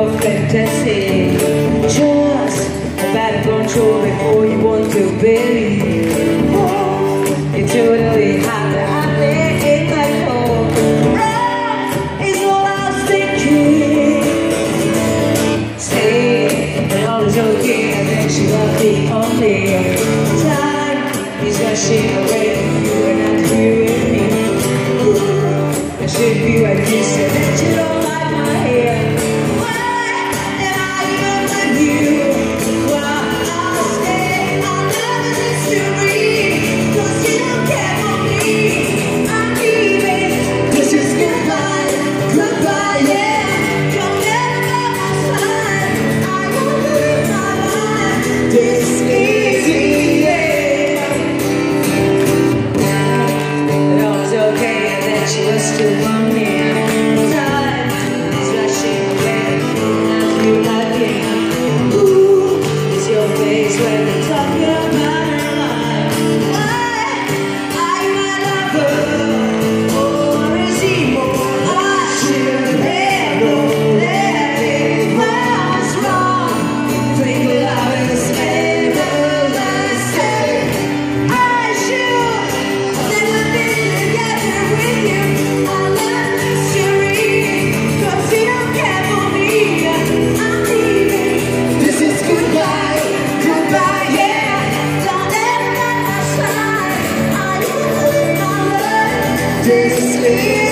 Of fantasy, Just about control before you want to bury a in my ah, is I all is okay she only time Is rushing away. You and I, you and me I should be right here this is